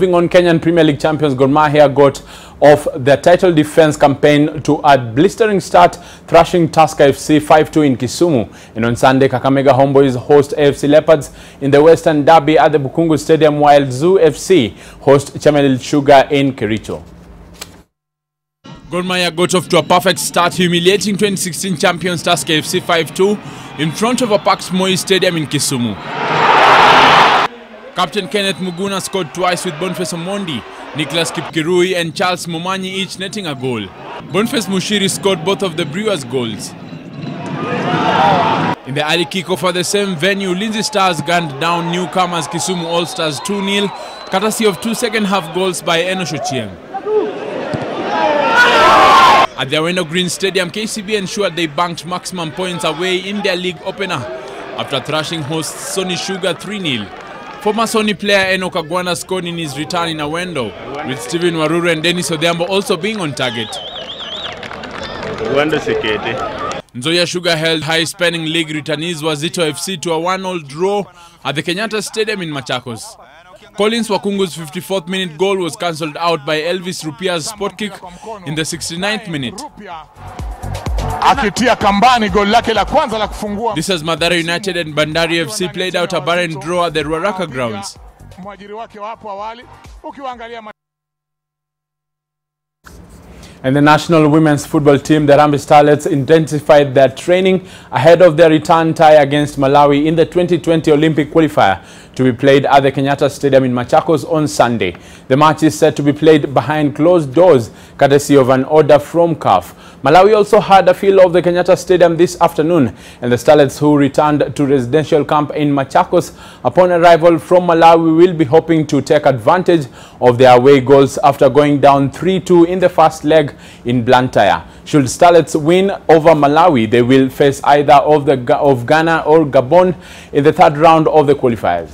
Moving on, Kenyan Premier League champions Gor Mahia got off their title defense campaign to a blistering start, thrashing Tusker FC 5-2 in Kisumu. And on Sunday, Kakamega Homeboyz host AFC Leopards in the Western Derby at the Bukhungu Stadium, while Zoo FC host Chemelil Sugar in Kericho. Gor Mahia got off to a perfect start, humiliating 2016 champions Tusker FC 5-2 in front of a packed Moi Stadium in Kisumu. Captain Kenneth Muguna scored twice with Boniface Omondi, Nicholas Kipkirui and Charles Momanyi each netting a goal. Boniface Muchiri scored both of the Brewers' goals. In the early kickoff at the same venue, Ulinzi Stars gunned down newcomers Kisumu All-Stars 2-0, courtesy of two second-half goals by Ochieng. At the Awendo Green Stadium, KCB ensured they banked maximum points away in their league opener after thrashing hosts Sony Sugar 3-0. Former Sony player Enoch Agwana scored in his return in Awendo, with Stephen Waruru and Dennis Odhiambo also being on target. nzoya Nzoia Sugar held high-spanning league returnees Wazito FC to a 1-0 draw at the Kenyatta Stadium in Machakos. Collins Wakungu's 54th minute goal was cancelled out by Elvis Rupia's spot kick in the 69th minute. Akitia kambani goli lake la kwanza la kufungua. This is Madara United and Bandari FC played out a barren draw at the Ruaraka grounds. Mwajiri wake wa hapo awali ukiwaangalia And the national women's football team, the Rambi Starlets, intensified their training ahead of their return tie against Malawi in the 2020 Olympic qualifier to be played at the Kenyatta Stadium in Machakos on Sunday. The match is set to be played behind closed doors, courtesy of an order from CAF. Malawi also had a feel of the Kenyatta Stadium this afternoon, and the Starlets who returned to residential camp in Machakos upon arrival from Malawi will be hoping to take advantage of their away goals after going down 3-2 in the first leg in Blantyre. Should Starlets win over Malawi, they will face either of, the, of Ghana or Gabon in the third round of the qualifiers.